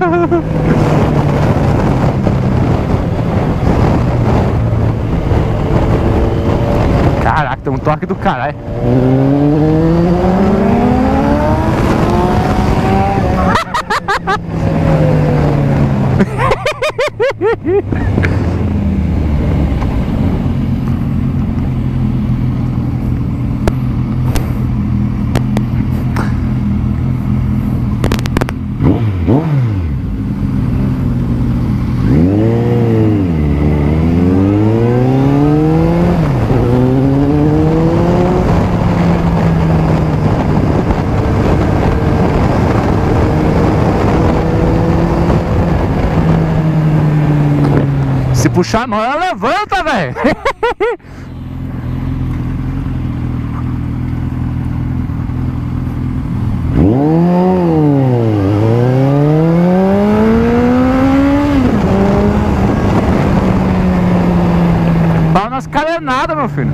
Caraca, tem um toque do caralho. Se puxar a mão, ela levanta, velho. Pau nas carenadas, meu filho.